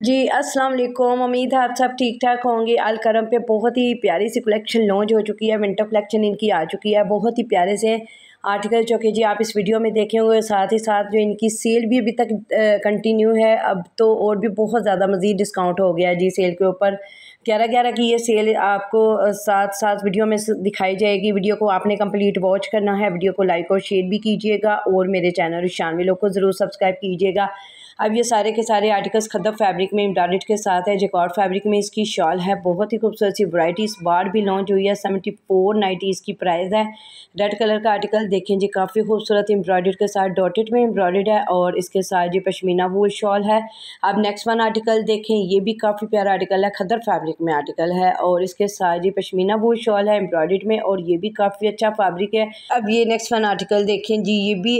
जी अस्सलाम वालेकुम उम्मीद है आप सब ठीक ठाक होंगे। अल करम पे बहुत ही प्यारी सी कलेक्शन लॉन्च हो चुकी है। विंटर कलेक्शन इनकी आ चुकी है। बहुत ही प्यारे से आर्टिकल जो कि जी, आप इस वीडियो में देखे होंगे। साथ ही साथ जो इनकी सेल भी अभी तक कंटिन्यू है, अब तो और भी बहुत ज़्यादा मज़ीद डिस्काउंट हो गया है जी सेल के ऊपर। ग्यारह ग्यारह की ये सेल आपको साथ साथ वीडियो में दिखाई जाएगी। वीडियो को आपने कंप्लीट वॉच करना है। वीडियो को लाइक और शेयर भी कीजिएगा और मेरे चैनल शानवी लोग को ज़रूर सब्सक्राइब कीजिएगा। अब ये सारे के सारे आर्टिकल्स खदब फैब्रिक में एम्ब्रॉयड के साथ है जकॉर्ड फैब्रिक में इसकी शॉल है, बहुत ही खूबसूरत सी वराइटी इस बार भी लॉन्च हुई है सेवेंटी फोर नाइटी इसकी प्राइस है। रेड कलर का आर्टिकल देखें जी, काफ़ी खूबसूरत एम्ब्रॉयड के साथ डॉटेड में एम्ब्रॉयड है और इसके साथ जी पशमीना वूल शॉल है। अब नेक्स्ट वन आर्टिकल देखें, ये भी काफ़ी प्यारा आर्टिकल है, खदर फैब्रिक में आर्टिकल है और इसके साथ जी पशमीना वूल शॉल है एम्ब्रॉयड में और ये भी काफ़ी अच्छा फैब्रिक है। अब ये नेक्स्ट वन आर्टिकल देखें जी, ये भी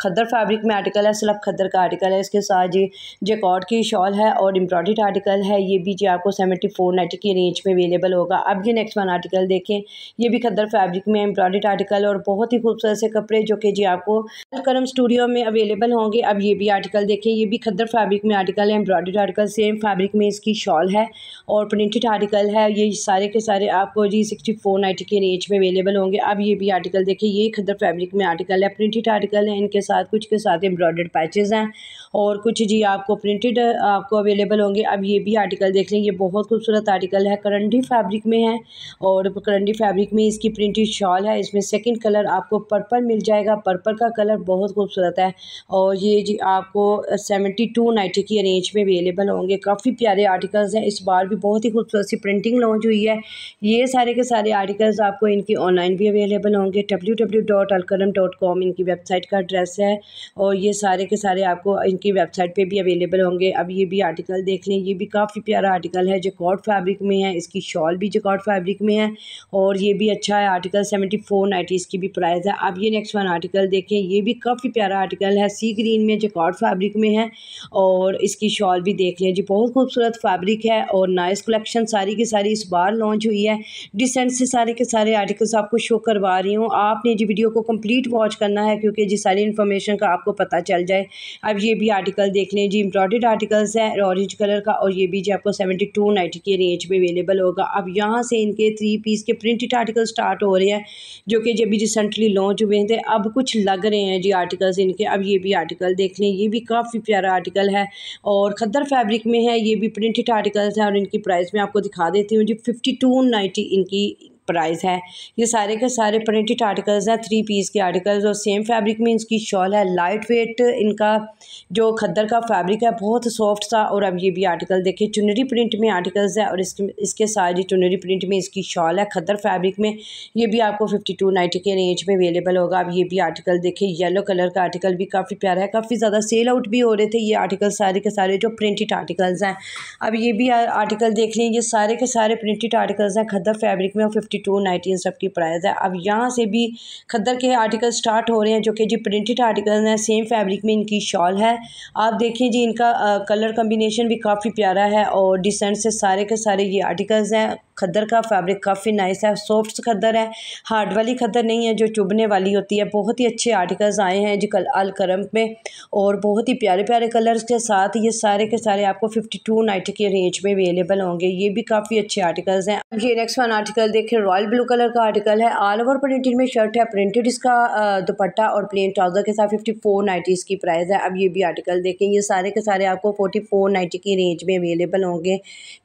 खदर फैब्रिक में आर्टिकल है सिर्फ़ खदर का आर्टिकल है साथ जी जेकॉर्ड की शॉल है और एम्ब्रॉयड आर्टिकल है, ये भी जी आपको सेवेंटी फोर नाइटी की रेंज में अवेलेबल होगा। अब ये नेक्स्ट वन आर्टिकल देखें। ये भी खद्दर फैब्रिक में एम्ब्रॉयड आर्टिकल और बहुत ही खूबसूरत से कपड़े जो कि जी आपको करम स्टूडियो में अवेलेबल होंगे। अब ये भी आर्टिकल देखें। ये भी खद्दर फैब्रिक में आर्टिकल है एम्ब्रॉयड आर्टिकल सेम फैब्रिक में इसकी शॉल है और प्रिंटेड आर्टिकल है। ये सारे के सारे आपको जी सिक्सटी फोर नाइन्टी के रेंज में अवेलेबल होंगे। अब ये भी आर्टिकल देखिए ये खद्दर फैब्रिक में आर्टिकल है प्रिंटेड आर्टिकल है। इनके साथ कुछ के साथ एम्ब्रॉयड पैचेज हैं और कुछ जी आपको प्रिंटेड आपको अवेलेबल होंगे। अब ये भी आर्टिकल देख लें, ये बहुत खूबसूरत आर्टिकल है। करंडी फैब्रिक में है और करंडी फैब्रिक में इसकी प्रिंटेड शॉल है। इसमें सेकंड कलर आपको पर्पल मिल जाएगा। पर्पल का कलर बहुत खूबसूरत है और ये जी आपको सेवेंटी टू नाइन्टी की रेंज में अवेलेबल होंगे। काफ़ी प्यारे आर्टिकल्स हैं। इस बार भी बहुत ही खूबसूरत सी प्रिंटिंग लॉन्च हुई है। ये सारे के सारे आर्टिकल्स आपको इनकी ऑनलाइन भी अवेलेबल होंगे। W W dot dot com इनकी वेबसाइट का एड्रेस है और ये सारे के सारे आपको वेबसाइट पे भी अवेलेबल होंगे। अब ये भी आर्टिकल देख लें, ये भी काफ़ी प्यारा आर्टिकल है जकॉट फैब्रिक में है, इसकी शॉल भी जकॉट फैब्रिक में है और ये भी अच्छा है आर्टिकल सेवेंटी फोर नाइन्टी इसकी भी प्राइस है। अब ये नेक्स्ट वन आर्टिकल देखें, ये भी काफ़ी प्यारा आर्टिकल है सी ग्रीन में जकॉट फैब्रिक में है और इसकी शॉल भी देख लें। जी, बहुत खूबसूरत फैब्रिक है और नाइस कलेक्शन सारी की सारी इस बार लॉन्च हुई है। डिसेंट से सारे के सारे आर्टिकल्स आपको शो करवा रही हूँ। आपने जी वीडियो को कंप्लीट वॉच करना है क्योंकि जी सारी इन्फॉर्मेशन का आपको पता चल जाए। अब ये भी आर्टिकल देख लें जी एम्ब्रॉयड आर्टिकल्स है ऑरेंज कलर का, और ये भी जी आपको सेवेंटी टू नाइन्टी के रेंज में अवेलेबल होगा। अब यहाँ से इनके थ्री पीस के प्रिंटेड आर्टिकल स्टार्ट हो रहे हैं, जो कि जब भी रिसेंटली लॉन्च हुए थे, अब कुछ लग रहे हैं जी आर्टिकल्स इनके। अब ये भी आर्टिकल देख लें, ये भी काफ़ी प्यारा आर्टिकल है, और खद्दर फैब्रिक में है, ये भी प्रिंटेड आर्टिकल्स हैं, और इनकी प्राइस मैं आपको दिखा देती हूँ जी फिफ्टी टू नाइन्टी इनकी प्राइस है। ये सारे के सारे प्रिंटेड आर्टिकल्स हैं थ्री पीस के आर्टिकल्स और सेम फैब्रिक में इसकी शॉल है। लाइट वेट इनका जो खद्दर का फैब्रिक है, बहुत सॉफ्ट सा और अब ये भी आर्टिकल देखिए चुनरी प्रिंट में आर्टिकल्स है और इसके इसके साथ ही चुनरी प्रिंट में इसकी शॉल है। खद्दर फैब्रिक में ये भी आपको फिफ्टी टू नाइन्टी के रेंज में अवेलेबल होगा। अब ये भी आर्टिकल देखिए येलो कलर का आर्टिकल भी काफ़ी प्यारा है। काफ़ी ज़्यादा सेल आउट भी हो रहे थे ये आर्टिकल सारे के सारे जो प्रिंटेड आर्टिकल्स हैं। अब ये भी आर्टिकल देख लें। ये सारे के सारे प्रिंटेड आर्टिकल्स हैं खद्दर फैब्रिक में और फिफ्टी टू इन सब की प्राइस है। अब यहाँ से भी खद्दर के आर्टिकल स्टार्ट हो रहे हैं, जो कि जी प्रिंटेड आर्टिकल हैं सेम फैब्रिक में इनकी शॉल है। आप देखिए जी, इनका कलर कम्बिनेशन भी काफ़ी प्यारा है और डिसेंट से सारे के सारे ये आर्टिकल्स हैं। खद्दर का फैब्रिक काफ़ी नाइस है सॉफ्ट खद्दर है। हार्ड वाली खद्दर नहीं है, जो चुभने वाली होती है। बहुत ही अच्छे आर्टिकल्स आए हैं जी कल अल करम में और बहुत ही प्यारे प्यारे कलर्स के साथ ये सारे के सारे आपको फिफ्टी टू नाइट के रेंज में अवेलेबल होंगे। ये भी काफ़ी अच्छे आर्टिकल्स हैं। ये नेक्स्ट वन आर्टिकल देखें रॉयल ब्लू कलर का आर्टिकल है। ऑल ओवर प्रिंटेड में शर्ट है। प्रिंटेड इसका दुपट्टा और प्लेन ट्राउज़र के साथ फिफ्टी फोर नाइन्टी इसकी प्राइस है। अब ये भी आर्टिकल देखें। ये सारे के सारे आपको फोर्टी फोर नाइन्टी की रेंज में अवेलेबल होंगे।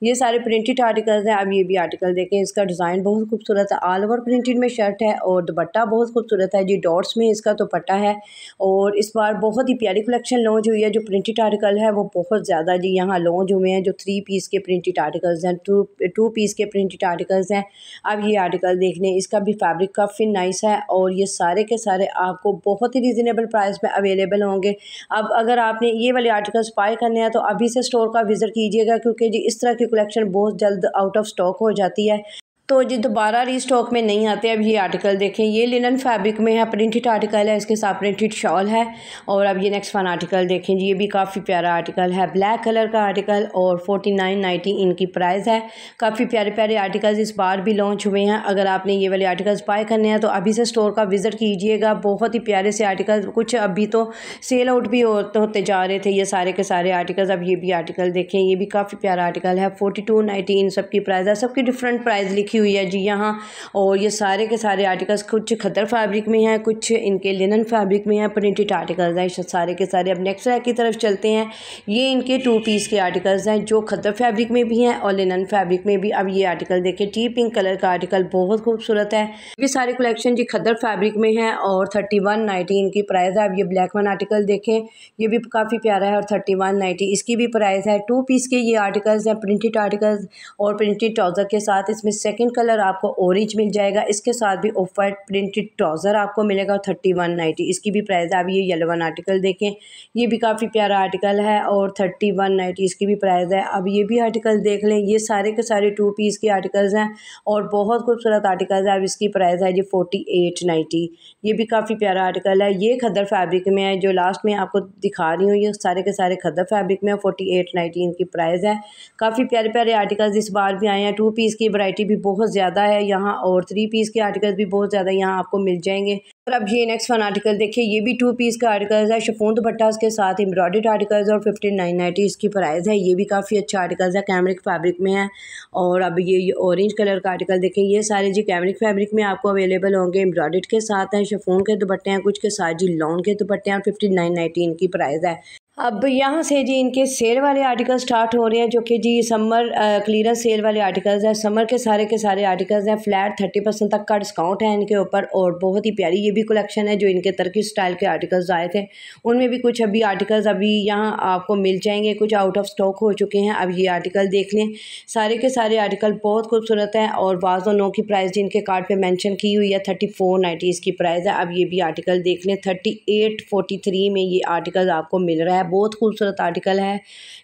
ये सारे प्रिंटेड आर्टिकल्स हैं। अब ये भी आर्टिकल देखें। इसका डिज़ाइन बहुत खूबसूरत है। ऑल ओवर प्रिंटेड में शर्ट है और दुपट्टा बहुत खूबसूरत है। जी डॉट्स में इसका दुपट्टा है। और इस बार बहुत ही प्यारी कलेक्शन लॉन्च हुई है। जो प्रिंटेड आर्टिकल है, वो बहुत ज़्यादा जी यहाँ लॉन्च हुए हैं। जो थ्री पीस के प्रिंटेड आर्टिकल्स हैं। टू टू पीस के प्रिंटेड आर्टिकल्स हैं। अब ये आर्टिकल देख लें इसका भी फैब्रिक काफ़ी नाइस है और ये सारे के सारे आपको बहुत ही रिजनेबल प्राइस में अवेलेबल होंगे। अब अगर आपने ये वाले आर्टिकल्स बाय करने हैं तो अभी से स्टोर का विज़िट कीजिएगा, क्योंकि जी इस तरह की कलेक्शन बहुत जल्द आउट ऑफ़ स्टॉक हो जाती है। तो जी दोबारा रीस्टॉक में नहीं आते, अब ये आर्टिकल देखें। ये लिनन फैब्रिक में है प्रिंटेड आर्टिकल है, इसके साथ प्रिंटेड शॉल है। और अब ये नेक्स्ट वन आर्टिकल देखें जी, ये भी काफ़ी प्यारा आर्टिकल है। ब्लैक कलर का आर्टिकल और फोर्टी नाइन नाइन्टी इनकी प्राइस है। काफ़ी प्यारे प्यारे आर्टिकल्स इस बार भी लॉन्च हुए हैं। अगर आपने ये वाले आर्टिकल्स बाय करने हैं तो अभी से स्टोर का विज़िट कीजिएगा। बहुत ही प्यारे से आर्टिकल कुछ अभी तो सेल आउट भी होते जा रहे थे ये सारे के सारे आर्टिकल्स अब ये भी आर्टिकल देखें, ये भी काफ़ी प्यारा आर्टिकल है। फोर्टी टू नाइन्टी इन सब की प्राइस है। सबकी डिफरेंट प्राइस लिखी हुई है जी यहाँ। और ये सारे के सारे आर्टिकल्स कुछ खतर फैब्रिक में हैं, कुछ इनके लिनन फैब्रिक में हैं प्रिंटेड आर्टिकल्स हैं। सारे के सारे अब नेक्स्ट रैक की तरफ़ चलते हैं। ये इनके टू पीस के आर्टिकल्स हैं, जो खतर फैब्रिक में भी हैं और लिनन फैब्रिक में भी। अब ये आर्टिकल देखिए टी पिंक कलर का आर्टिकल बहुत खूबसूरत है। ये सारे कलेक्शन जी खदर फैब्रिक में है और थर्टी वन नाइनटी इनकी प्राइस है। अब ये ब्लैक वन आर्टिकल देखें, ये भी काफ़ी प्यारा है और थर्टी वन नाइन्टी इसकी भी प्राइस है। टू पीस के ये आर्टिकल्स हैं प्रिंटेड आर्टिकल्स और प्रिंटेड ट्राउज़र के साथ। इसमें सेकेंड कलर आपको ऑरेंज मिल जाएगा। इसके साथ भी ऑफ़ वाइट प्रिंटेड ट्राउज़र आपको मिलेगा थर्टी वन नाइन्टी इसकी भी प्राइस है। अब ये येलो वन आर्टिकल देखें। ये भी काफ़ी प्यारा आर्टिकल है और थर्टी वन नाइन्टी इसकी भी प्राइस है। अब ये भी आर्टिकल देख लें। ये सारे के सारे टू पीस के आर्टिकल्स हैं और बहुत खूबसूरत आर्टिकल्स है। अब इसकी प्राइस है जी फोर्टी एट नाइन्टी ये भी काफ़ी प्यारा आर्टिकल है। ये खदर फैब्रिक में है। जो लास्ट में आपको दिखा रही हूँ, ये सारे के सारे खदर फैब्रिक में फोर्टी एट नाइन्टी इनकी प्राइस है। काफ़ी प्यारे प्यारे आर्टिकल्स इस बार भी आए हैं। टू पीस की वरायटी भी बहुत ज़्यादा है, यहाँ और थ्री पीस के आर्टिकल्स भी बहुत ज़्यादा यहाँ आपको मिल जाएँगे। और अब ये नेक्स्ट वन आर्टिकल देखिए, ये भी टू पीस का आर्टिकल है, शफोन दुपट्टा उसके साथ एम्ब्रॉयड आर्टिकल्स और फिफ्टीन नाइन नाइन्टी इसकी प्राइस है। ये भी काफ़ी अच्छा आर्टिकल्स है कैमरिक फैब्रिक में है। और अब ये ऑरेंज कलर का आर्टिकल देखें, ये सारे जी कैमरिक फैब्रिक में आपको अवेलेबल होंगे। एम्ब्रॉयड के साथ हैं, शफोन के दुपट्टे हैं, कुछ के साथ जी लॉन के दुपट्टे हैं फिफ्टीन नाइन नाइन्टी इनकी प्राइस है। अब यहाँ से जी इनके सेल वाले आर्टिकल स्टार्ट हो रहे हैं, जो कि जी समर क्लियरेंस सेल वाले आर्टिकल्स हैं। समर के सारे के सारे आर्टिकल्स हैं फ्लैट थर्टी परसेंट तक का डिस्काउंट है इनके ऊपर, और बहुत ही प्यारी ये भी कलेक्शन है जो इनके तरकी स्टाइल के आर्टिकल्स आए थे। उनमें भी कुछ अभी आर्टिकल्स अभी यहाँ आपको मिल जाएँगे, कुछ आउट ऑफ़ स्टॉक हो चुके हैं। अब ये आर्टिकल देख लें। सारे के सारे आर्टिकल बहुत खूबसूरत हैं, और बाज़ नो की प्राइस जिनके कार्ड पर मैंशन की हुई है थर्टी फोर नाइन्टी इसकी प्राइस है। अब ये भी आर्टिकल देख लें थर्टी एट फोर्टी थ्री में ये आर्टिकल आपको मिल रहा है। बहुत खूबसूरत आर्टिकल है।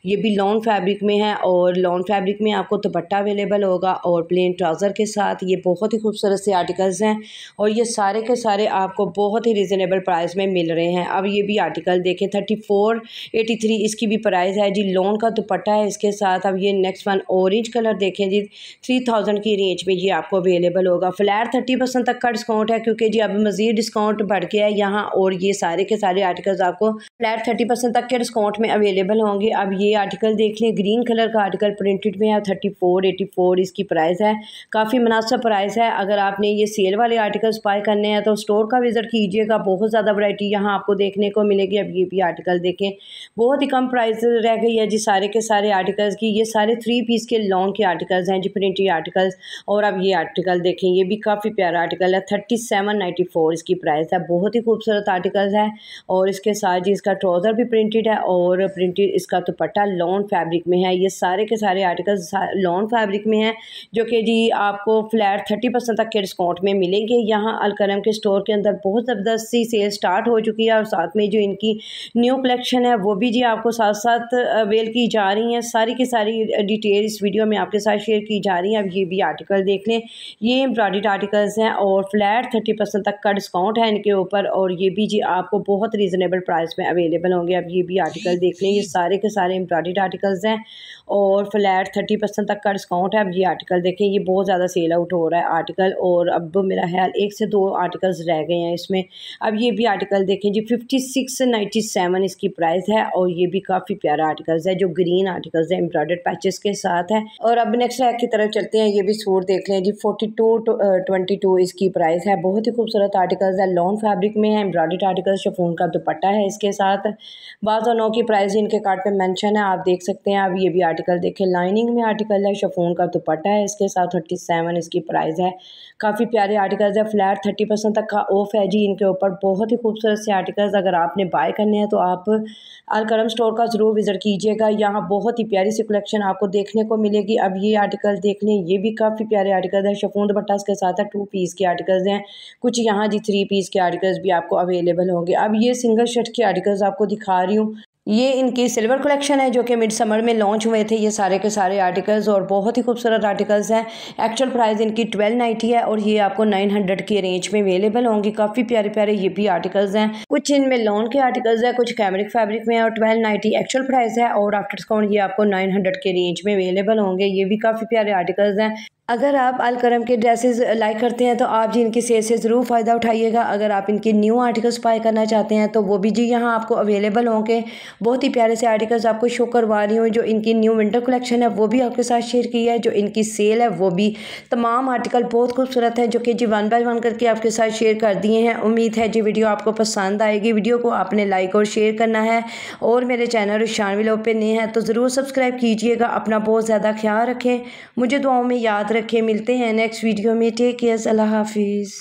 ये भी लॉन्ग फैब्रिक में है और लॉन्ग फैब्रिक में आपको दुपट्टा अवेलेबल होगा और प्लेन ट्राउज़र के साथ। ये बहुत ही खूबसूरत से आर्टिकल्स हैं और ये सारे के सारे आपको बहुत ही रिजनेबल प्राइस में मिल रहे हैं। अब ये भी आर्टिकल देखें थर्टी फोर एटी थ्री इसकी भी प्राइस है जी। लॉन का दुपट्टा है इसके साथ। अब ये नेक्स्ट वन ऑरेंज कलर देखें जी। थ्री थाउज़ेंड की रेंज में ये आपको अवेलेबल होगा। फ्लैट थर्टी परसेंट तक का डिस्काउंट है क्योंकि जी अब मज़ीद डिस्काउंट बढ़ गया है यहाँ और ये सारे के सारे आर्टिकल्स आपको फ्लैट थर्टी परसेंट तक के डिस्काउंट में अवेलेबल होंगे। अब ये आर्टिकल देख लें ग्रीन कलर का आर्टिकल प्रिंटेड में है थर्टी फोर एटी फोर इसकी प्राइस है। काफ़ी मुनासिब प्राइस है। अगर आपने ये सेल वाले आर्टिकल्स बाय करने हैं तो स्टोर का विज़िट कीजिएगा। बहुत ज़्यादा वरायटी यहाँ आपको देखने को मिलेगी। अब ये भी आर्टिकल देखें। बहुत ही कम प्राइस रह गई है जी सारे के सारे आर्टिकल्स की। ये सारे थ्री पीस के लॉन्ग के आर्टिकल्स हैं जी प्रिंटेड आर्टिकल्स और अब ये आर्टिकल देखें, ये भी काफ़ी प्यारा आर्टिकल है। थर्टी सेवन नाइन्टी फोर इसकी प्राइस है। बहुत ही खूबसूरत आर्टिकल्स है। और इसके साथ जी इसका ट्राउज़र भी प्रिंटेड है और प्रिंटेड इसका दुपट्टा लॉन फैब्रिक में है। ये सारे के सारे आर्टिकल्स लॉन फैब्रिक में हैं, जो कि जी आपको फ्लैट थर्टी परसेंट तक के डिस्काउंट में मिलेंगे। यहाँ अलकरम के स्टोर के अंदर बहुत ज़बरदस्त सी सेल स्टार्ट हो चुकी है और साथ में जो इनकी न्यू कलेक्शन है, वो भी जी आपको साथ साथ अवेल की जा रही हैं। सारी की सारी डिटेल इस वीडियो में आपके साथ शेयर की जा रही हैं। अब ये भी आर्टिकल देख लें। ये एम्ब्रॉयड आर्टिकल्स हैं और फ्लैट थर्टी परसेंट तक का डिस्काउंट है इनके ऊपर और ये भी जी आपको बहुत रीज़नेबल प्राइस में अवेलेबल होंगे। अब ये भी आर्टिकल देख लें ये सारे के सारे एम्ब्रॉयड आर्टिकल्स हैं। और फ्लैट थर्टी परसेंट तक का डिस्काउंट है। अब ये आर्टिकल देखें, ये बहुत ज़्यादा सेल आउट हो रहा है आर्टिकल और अब मेरा ख्याल एक से दो आर्टिकल्स रह गए हैं इसमें। अब ये भी आर्टिकल देखें, जी फिफ्टी सिक्स नाइन्टी सेवन इसकी प्राइस है और ये भी काफ़ी प्यारा आर्टिकल्स है जो ग्रीन आर्टिकल्स है एम्ब्रॉयड पैचेस के साथ है। और अब नेक्स्ट रैक की तरफ़ चलते हैं, ये भी सूट देख लें, जी फोर्टी टू ट्वेंटी टू इसकी प्राइस है। बहुत ही खूबसूरत आर्टिकल्स है लॉन्ग फैब्रिक में है एम्ब्रॉयड आर्टिकल्स शफून का दुपट्टा है इसके साथ। बाज़ नौ की प्राइस इनके कार्ड पर मैंशन है, आप देख सकते हैं, अब ये भी आर्टिकल देखें। लाइनिंग में आर्टिकल है शफोन का दुपट्टा है, इसके साथ थर्टी सेवन इसकी प्राइस है। काफ़ी प्यारे आर्टिकल्स है फ्लैट थर्टी परसेंट तक का ऑफ़ है जी इनके ऊपर। बहुत ही खूबसूरत से आर्टिकल्स अगर आपने बाय करने हैं तो आप अलकरम स्टोर का ज़रूर विज़िट कीजिएगा। यहाँ बहुत ही प्यारी सी कलेक्शन आपको देखने को मिलेगी। अब ये आर्टिकल देख लें, ये भी काफ़ी प्यारे आर्टिकल्स हैं। शफून दुपट्टा के साथ है टू पीस के आर्टिकल्स हैं। कुछ यहाँ जी थ्री पीस के आर्टिकल्स भी आपको अवेलेबल होंगे। अब ये सिंगल शर्ट के आर्टिकल्स आपको दिखा रही हूँ। ये इनकी सिल्वर कलेक्शन है जो कि मिड समर में लॉन्च हुए थे। ये सारे के सारे आर्टिकल्स और बहुत ही खूबसूरत आर्टिकल्स हैं। एक्चुअल प्राइस इनकी ट्वेल्व नाइन्टी है और ये आपको नाइन हंड्रेड के रेंज में अवेलेबल होंगे। काफ़ी प्यारे प्यारे ये भी आर्टिकल्स हैं। कुछ इनमें लॉन के आर्टिकल्स हैं, कुछ कैमरिक फैब्रिक में और ट्वेल्व नाइन्टी एक्चुअल प्राइस है और आफ्टर डिस्काउंट ये आपको नाइन हंड्रेड के रेंज में अवेलेबल होंगे। ये भी काफ़ी प्यारे आर्टिकल्स हैं। अगर आप अलकरम के ड्रेसेस लाइक करते हैं तो आप जी इनकी सेल से ज़रूर फ़ायदा उठाइएगा। अगर आप इनके न्यू आर्टिकल्स बाय करना चाहते हैं तो वो भी जी यहाँ आपको अवेलेबल होंगे। बहुत ही प्यारे से आर्टिकल्स आपको शो करवा रही हूँ, जो इनकी न्यू विंटर कलेक्शन है, वो भी आपके साथ शेयर की है, जो इनकी सेल है, वो भी। तमाम आर्टिकल बहुत खूबसूरत है, जो कि जी वन बाय वन करके आपके साथ शेयर कर दिए हैं। उम्मीद है जी वीडियो आपको पसंद आएगी। वीडियो को आपने लाइक और शेयर करना है। और मेरे चैनल शानवी लोग पे नए हैं तो ज़रूर सब्सक्राइब कीजिएगा। अपना बहुत ज़्यादा ख्याल रखें। मुझे दुआओं में याद रखें मिलते हैं नेक्स्ट वीडियो में। टेक केयर अल्लाह हाफिज़